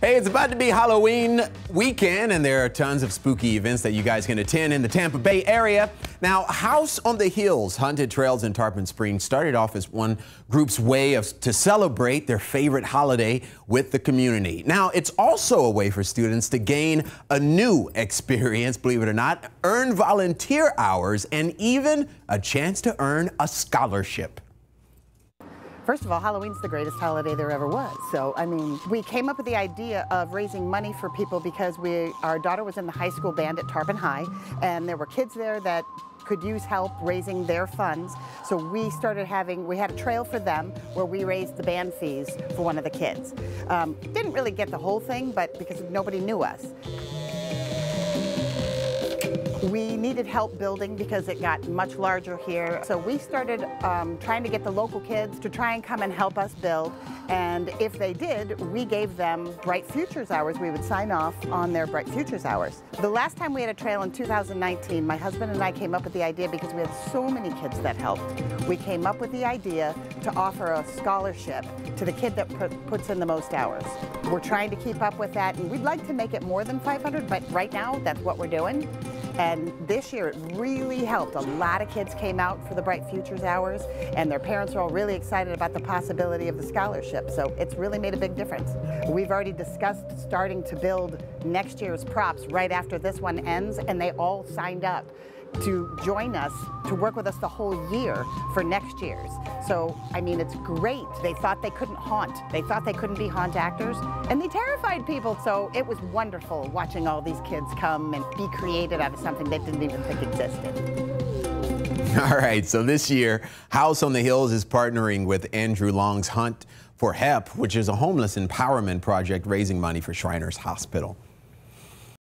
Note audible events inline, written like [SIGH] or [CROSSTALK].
Hey, it's about to be Halloween weekend, and there are tons of spooky events that you guys can attend in the Tampa Bay area. Now, House on the Hills Haunted Trails in Tarpon Springs started off as one group's way of to celebrate their favorite holiday with the community. Now, it's also a way for students to gain a new experience, believe it or not, earn volunteer hours, and even a chance to earn a scholarship. First of all, Halloween's the greatest holiday there ever was. So, I mean, we came up with the idea of raising money for people because we, our daughter was in the high school band at Tarpon High, and there were kids there that could use help raising their funds. So we started having, we had a trail for them where we raised the band fees for one of the kids. Um, didn't really get the whole thing, but because nobody knew us. Needed help building because it got much larger here. So we started um, trying to get the local kids to try and come and help us build. And if they did, we gave them Bright Futures hours. We would sign off on their Bright Futures hours. The last time we had a trail in 2019, my husband and I came up with the idea because we had so many kids that helped. We came up with the idea to offer a scholarship to the kid that put, puts in the most hours. We're trying to keep up with that, and we'd like to make it more than 500, but right now, that's what we're doing. And this year it really helped. A lot of kids came out for the Bright Futures Hours and their parents are all really excited about the possibility of the scholarship. So it's really made a big difference. We've already discussed starting to build next year's props right after this one ends and they all signed up to join us to work with us the whole year for next year's. So, I mean, it's great. They thought they couldn't haunt. They thought they couldn't be haunt actors, and they terrified people. So it was wonderful watching all these kids come and be created out of something they didn't even think existed. [LAUGHS] All right, so this year, House on the Hills is partnering with Andrew Long's Hunt for HEP, which is a homeless empowerment project raising money for Shriners Hospital.